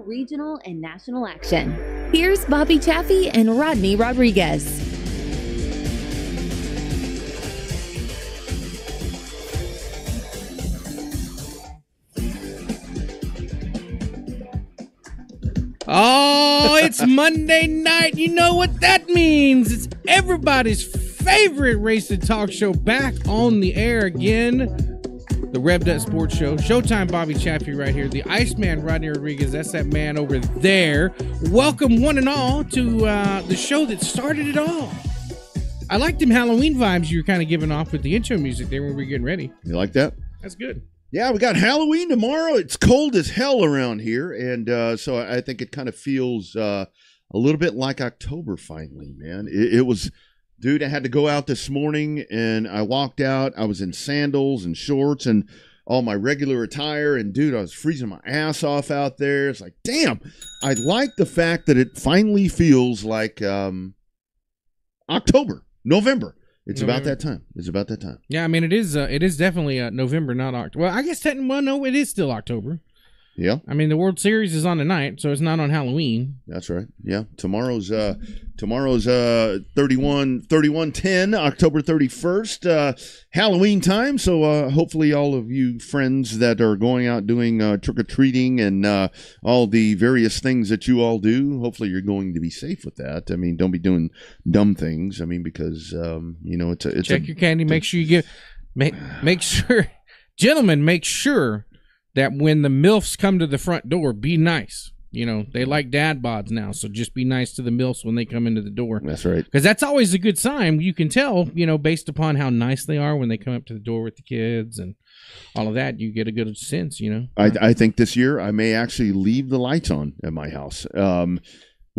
local, regional, and national action. Here's Bobby Chaffee and Rodney Rodriguez. Oh, it's Monday night. You know what that means. It's everybody's favorite racing talk show back on the air again. The Revved Up Sports Show. Showtime Bobby Chaffee right here. The Iceman Rodney Rodriguez. That's that man over there. Welcome one and all to uh, the show that started it all. I liked them Halloween vibes you were kind of giving off with the intro music there when we were getting ready. You like that? That's good. Yeah, we got Halloween tomorrow. It's cold as hell around here, and uh, so I think it kind of feels uh, a little bit like October finally, man. It, it, was, dude. I had to go out this morning, and I walked out. I was in sandals and shorts and all my regular attire, and dude, I was freezing my ass off out there. It's like, damn. I like the fact that it finally feels like um, October, November. It's November. about that time. It's about that time. Yeah, I mean it is. Uh, it is definitely uh, November, not October. Well, I guess technically, well, no, it is still October. Yeah. I mean, the World Series is on tonight, so it's not on Halloween. That's right. Yeah. Tomorrow's uh tomorrow's uh 31 31 10 October 31st uh Halloween time. So uh hopefully all of you friends that are going out doing uh trick or treating and uh all the various things that you all do, hopefully you're going to be safe with that. I mean, don't be doing dumb things. I mean, because um you know, it's a it's check a, your candy, make sure you get make make sure gentlemen, make sure that when the MILFs come to the front door, be nice. You know, they like dad bods now, so just be nice to the MILFs when they come into the door. That's right. Because that's always a good sign. You can tell, you know, based upon how nice they are when they come up to the door with the kids and all of that, you get a good sense, you know. I, I think this year I may actually leave the lights on at my house. Um,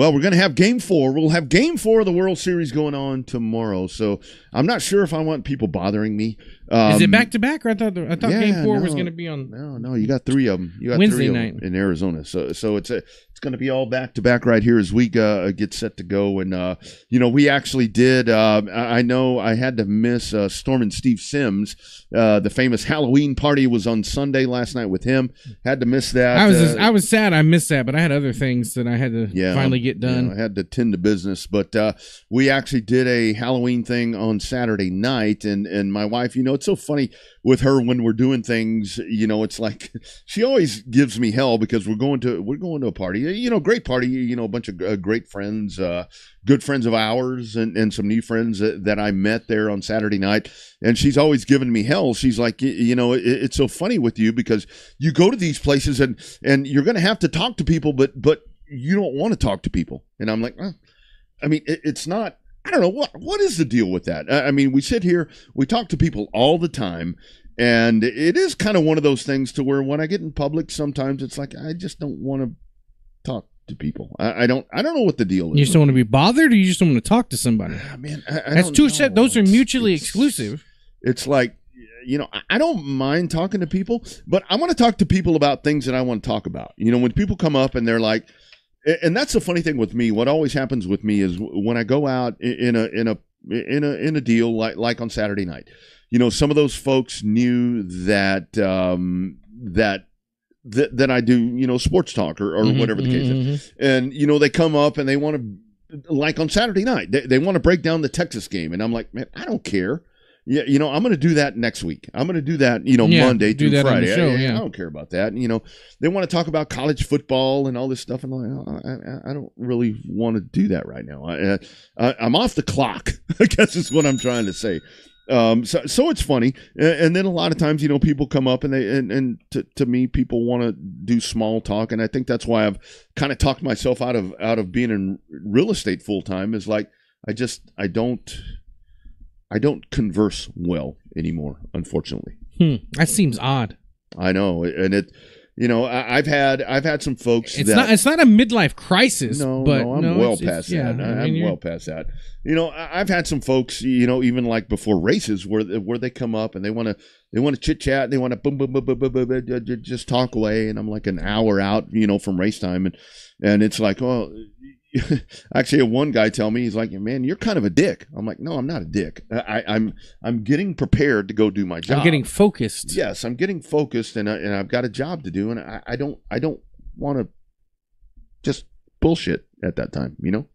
well, we're going to have game four. We'll have game four of the World Series going on tomorrow. So I'm not sure if I want people bothering me. Um, Is it back to back? I thought I thought yeah, game four no, was going to be on. No, no, you got three of them. You got Wednesday three night in Arizona. So so it's a it's going to be all back to back right here as we uh, get set to go. And, uh, you know, we actually did. Uh, I know I had to miss uh, Storm and Steve Sims. Uh, the famous Halloween party was on Sunday last night with him. Had to miss that. I was just, uh, I was sad I missed that, but I had other things that I had to yeah, finally get done. You know, I had to tend to business. But we actually did a Halloween thing on Saturday night. And, and my wife, you know, it's so funny with her when we're doing things. You know, it's like she always gives me hell because we're going to we're going to a party. You know, great party. You know, a bunch of uh, great friends, uh, good friends of ours, and, and some new friends that, that I met there on Saturday night. And she's always giving me hell. She's like, you know, it, it's so funny with you because you go to these places and and you're going to have to talk to people, but but you don't want to talk to people. And I'm like. I mean, it, it's not I don't know what what is the deal with that. I mean, we sit here, we talk to people all the time, and it is kind of one of those things to where when I get in public, sometimes it's like I just don't want to talk to people. I, I, don't I don't know what the deal is. You just don't want to be bothered, or you just don't want to talk to somebody. Ah, man, I, I that's two set. Those are mutually it's, exclusive. It's like you know, I don't mind talking to people, but I want to talk to people about things that I want to talk about. You know, when people come up and they're like, and that's the funny thing with me. What always happens with me is when I go out in a in a in a in a deal like like on Saturday night. You know, some of those folks knew that um, that that that I do you know sports talk or, or mm-hmm, whatever the case mm-hmm. is, and you know they come up and they want to like on Saturday night they, they want to break down the Texas game, and I'm like, man, I don't care. Yeah, you know, I'm going to do that next week. I'm going to do that, you know, yeah, Monday through Friday. Show, I, yeah. I, don't care about that. You know, they want to talk about college football and all this stuff, and like, oh, I, I, don't really want to do that right now. I, am off the clock. I guess is what I'm trying to say. Um, so, so it's funny, and then a lot of times, you know, people come up and they and, and to, to me, people want to do small talk, and I think that's why I've kind of talked myself out of out of being in real estate full time. Is like I just I don't I don't converse well anymore, unfortunately. Hmm, that seems odd. I know, and it, you know, I, have had I've had some folks. It's that, not it's not a midlife crisis. No, but no, I'm no, well it's, past it's, that. Yeah, I am well past that. You know, I've had some folks, you know, even like before races, where where they come up and they want to they want to chit chat, and they want to boom, boom boom boom boom boom just talk away, and I'm like an hour out, you know, from race time, and and it's like, well, actually had one guy tell me he's like man you're kind of a dick i'm like no i'm not a dick I, am I'm, I'm getting prepared to go do my job i'm getting focused yes i'm getting focused and, I, and i've got a job to do and i, I don't i don't want to just bullshit at that time. You know.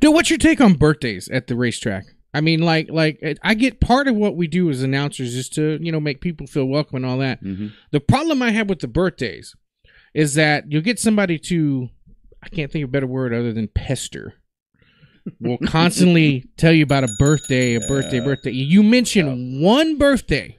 Dude, what's your take on birthdays at the racetrack? I mean, like, like I get part of what we do as announcers is to you know make people feel welcome and all that. Mm-hmm. The problem I have with the birthdays is that you'll get somebody to, I can't think of a better word other than pester. Will constantly tell you about a birthday, a birthday, Yeah. birthday. You mention one birthday,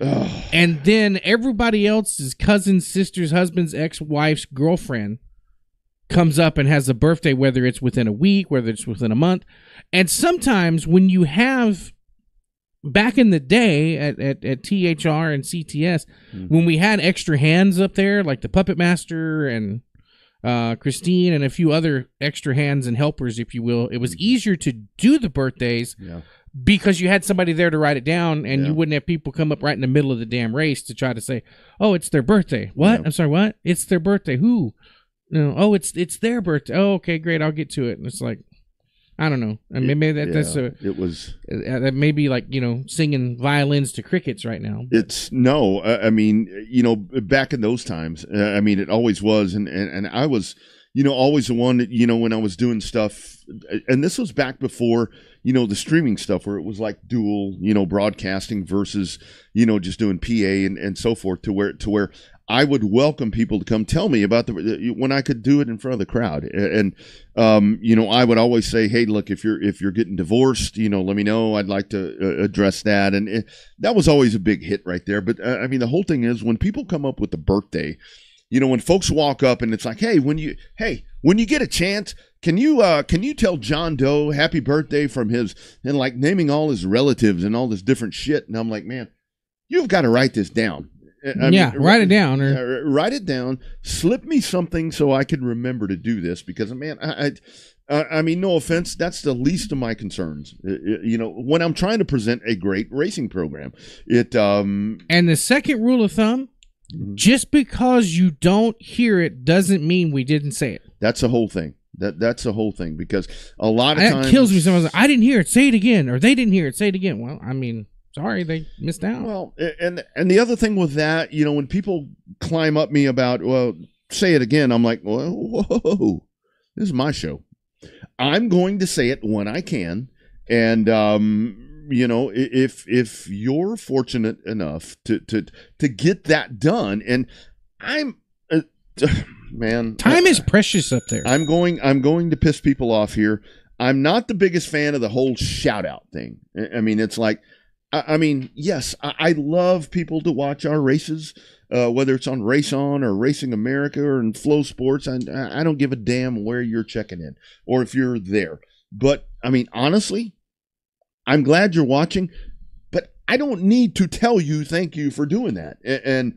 and then everybody else's cousin's, sister's, husband's, ex-wife's, girlfriend comes up and has a birthday, whether it's within a week, whether it's within a month. And sometimes when you have back in the day at, at, at THR and CTS, Mhm. when we had extra hands up there, like the Puppet Master and uh, Christine and a few other extra hands and helpers, if you will, it was easier to do the birthdays Yeah. because you had somebody there to write it down and Yeah. you wouldn't have people come up right in the middle of the damn race to try to say, "Oh, it's their birthday." What? Yeah. I'm sorry, what? It's their birthday. Who? No. Oh, it's it's their birthday. Oh, okay, great. I'll get to it. And it's like I don't know. I mean, maybe that, that's a it was uh, that may be like, you know, singing violins to crickets right now. It's no, I I mean, you know, back in those times, uh, I mean, it always was, and and, and I was, you know, always the one that you know when I was doing stuff, and this was back before you know the streaming stuff where it was like dual, you know, broadcasting versus you know just doing PA and and so forth to where to where I would welcome people to come tell me about the when I could do it in front of the crowd, and um, you know, I would always say, "Hey, look, if you're if you're getting divorced, you know, let me know. I'd like to uh, address that." And it, that was always a big hit right there. But uh, I mean, the whole thing is when people come up with the birthday, you know, when folks walk up and it's like, "Hey, when you hey, when you get a chance, can you uh can you tell John Doe happy birthday from his and like naming all his relatives and all this different shit?" And I'm like, "Man, you've got to write this down." I mean, yeah, write it down or write it down. Slip me something so I can remember to do this because man, I, I, I mean, no offense, that's the least of my concerns. You know, when I'm trying to present a great racing program, it um And the second rule of thumb, Mhm. just because you don't hear it doesn't mean we didn't say it. that's the whole thing. That that's the whole thing because a lot of That times kills me. Sometimes like, I didn't hear it. Say it again. Or they didn't hear it. Say it again. Well, I mean, sorry, they missed out. Well, and and the other thing with that, you know, when people climb up me about, well, say it again, I'm like, well, whoa, this is my show. I'm going to say it when I can, and um, you know, if if you're fortunate enough to to to get that done, and I'm, uh, man, Time is precious up there. I'm going. I'm going to piss people off here. I'm not the biggest fan of the whole shout out thing. I- I mean, it's like, I, I mean, yes, I, I love people to watch our races, uh, whether it's on Race On or Racing America or in FloSports. I, I don't give a damn where you're checking in or if you're there. But I mean, honestly, I'm glad you're watching, but I don't need to tell you thank you for doing that. And.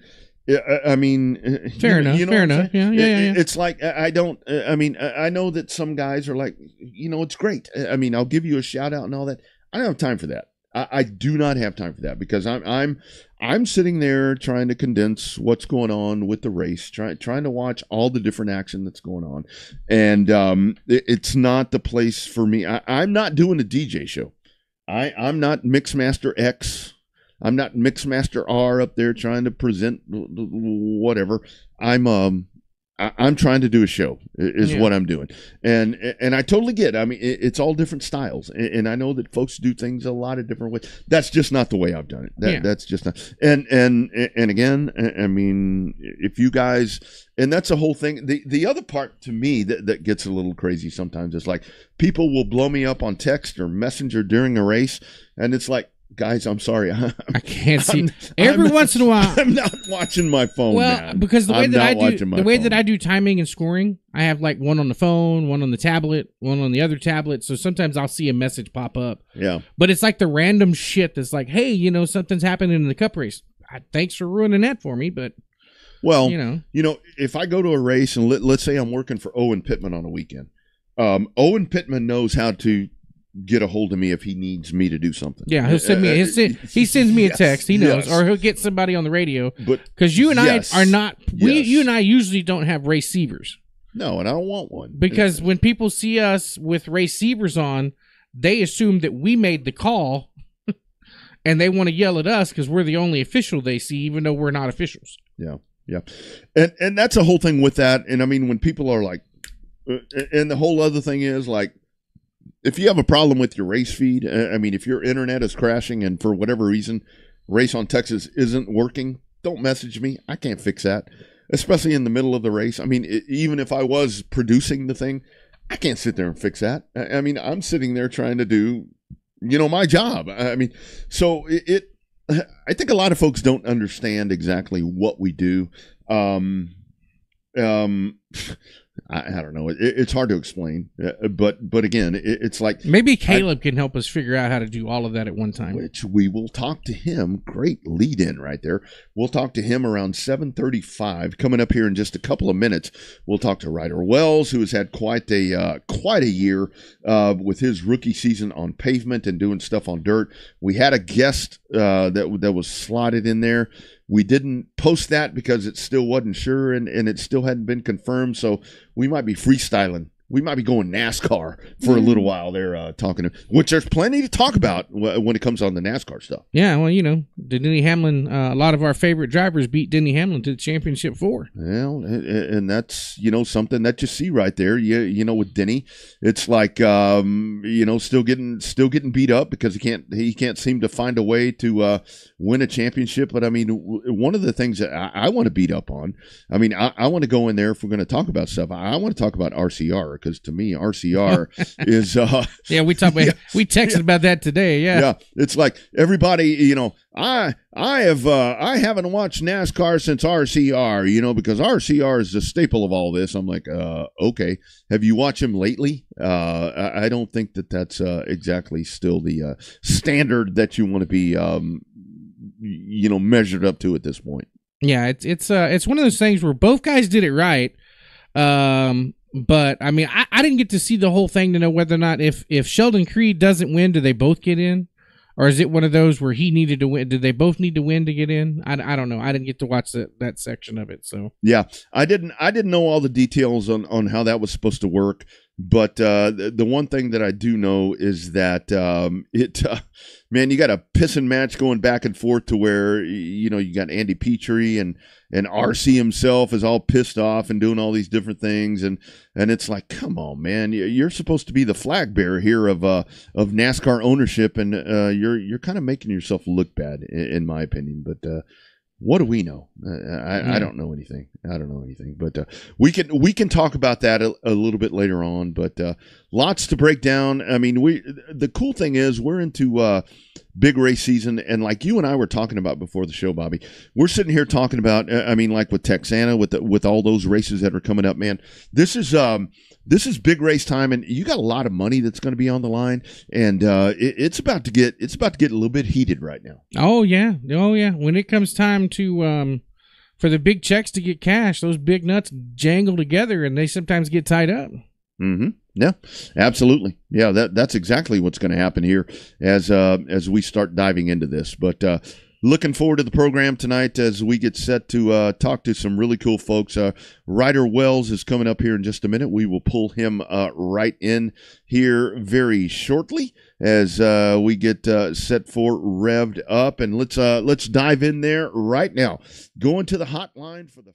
I I mean, Fair you- enough, you know fair enough. Yeah, yeah, yeah, yeah. It's like I don't. Uh, I mean, I know that some guys are like, you know, it's great. I mean, I'll give you a shout out and all that. I don't have time for that. I, I do not have time for that because I'm I'm I'm sitting there trying to condense what's going on with the race, trying trying to watch all the different action that's going on, and um, it- it's not the place for me. I, I'm not doing a DJ show. I I'm not Mixmaster X. I'm not Mixmaster R up there trying to present whatever. I'm um I, I'm trying to do a show is Yeah. what I'm doing, and and I totally get. it. I mean, it, it's all different styles, and, and I know that folks do things a lot of different ways. That's just not the way I've done it. That, Yeah. That's just not. And and and again, I I mean, if you guys, and that's the whole thing. The the other part to me that that gets a little crazy sometimes is like people will blow me up on text or messenger during a race, and it's like, guys, I'm sorry, I can't see. I'm- Every I'm- once in a while, I'm not watching my phone. well, man. because the way I'm that I do the way phone. that I do timing and scoring, I have like one on the phone, one on the tablet, one on the other tablet. So sometimes I'll see a message pop up, yeah. but it's like the random shit that's like, "Hey, you know, something's happening in the cup race." I, thanks for ruining that for me, but Well, you know, you know, if I go to a race and let, let's say I'm working for Owen Pittman on a weekend, um, Owen Pittman knows how to get a hold of me if he needs me to do something. yeah, he'll send me. Uh, He'll send, he sends me a text. He knows, yes. or he'll get somebody on the radio But because you and Yes. I are not. We, Yes. you and I usually don't have receivers. no, and I don't want one because when people see us with receivers on, they assume that we made the call, and they want to yell at us because we're the only official they see, even though we're not officials. Yeah, yeah, and and that's the whole thing with that. And I mean, when people are like, uh, and the whole other thing is like, if you have a problem with your race feed, uh, I mean, if your internet is crashing and for whatever reason, race on Texas isn't working, don't message me. I can't fix that, especially in the middle of the race. I mean, it, even if I was producing the thing, I can't sit there and fix that. I, I mean, I'm sitting there trying to do, you know, my job. I mean, so it, it I think a lot of folks don't understand exactly what we do. Um, um, I, I don't know. It, it's hard to explain, uh, but but again, it, it's like maybe Caleb I, can help us figure out how to do all of that at one time. Which we will talk to him. Great lead in right there. We'll talk to him around seven thirty five. Coming up here in just a couple of minutes, we'll talk to Ryder Wells, who has had quite a uh, quite a year uh, with his rookie season on pavement and doing stuff on dirt. We had a guest uh, that that was slotted in there we didn't post that because it still wasn't sure and, and it still hadn't been confirmed. So we might be freestyling we might be going NASCAR for a little while there, uh, talking, which there's plenty to talk about when it comes on the NASCAR stuff. Yeah, well, you know, Denny Hamlin, uh, a lot of our favorite drivers beat Denny Hamlin to the championship four. Well, and that's you know something that you see right there. You you know with Denny, it's like um, you know still getting still getting beat up because he can't he can't seem to find a way to uh, win a championship. But I mean, one of the things that I, I want to beat up on, I mean, I, I want to go in there if we're going to talk about stuff. I, I want to talk about RCR because to me RCR is uh yeah we talked yeah, we texted yeah. about that today yeah. Yeah it's like everybody you know I I have uh, I haven't watched NASCAR since RCR you know because RCR is the staple of all this. I'm like uh okay. Have you watched him lately? Uh I, I don't think that that's uh, exactly still the uh, standard that you want to be um you know measured up to at this point. Yeah it's it's uh it's one of those things where both guys did it right. Um but I mean, I, I didn't get to see the whole thing to know whether or not if if Sheldon Creed doesn't win, do they both get in, or is it one of those where he needed to win? Did they both need to win to get in? I, I don't know. I didn't get to watch that that section of it. So yeah, I didn't I didn't know all the details on on how that was supposed to work. But uh, the, the one thing that I do know is that um, it, uh, man, you got a pissing match going back and forth to where you know you got Andy Petree and and RC himself is all pissed off and doing all these different things, and and it's like, come on, man, you're supposed to be the flag bearer here of uh of NASCAR ownership, and uh, you're you're kind of making yourself look bad, in, my opinion. But uh, what do we know? Uh, I, I, don't know anything. I don't know anything. But uh, we can we can talk about that a, a little bit later on. But uh, lots to break down. I mean, we the cool thing is we're into uh, big race season, and like you and I were talking about before the show, Bobby, we're sitting here talking about. Uh, I mean, like with Texana, with the, with all those races that are coming up, man. This is um this is big race time, and you got a lot of money that's going to be on the line, and uh, it, it's about to get it's about to get a little bit heated right now. Oh yeah, oh yeah. When it comes time to um, for the big checks to get cash, those big nuts jangle together, and they sometimes get tied up. Mm-hmm. Yeah, absolutely. Yeah, that that's exactly what's going to happen here as uh, as we start diving into this. But uh, looking forward to the program tonight as we get set to uh, talk to some really cool folks. Uh, Ryder Wells is coming up here in just a minute. We will pull him uh, right in here very shortly as uh, we get uh, set for revved up, and let's uh, let's dive in there right now. Going to the hotline for the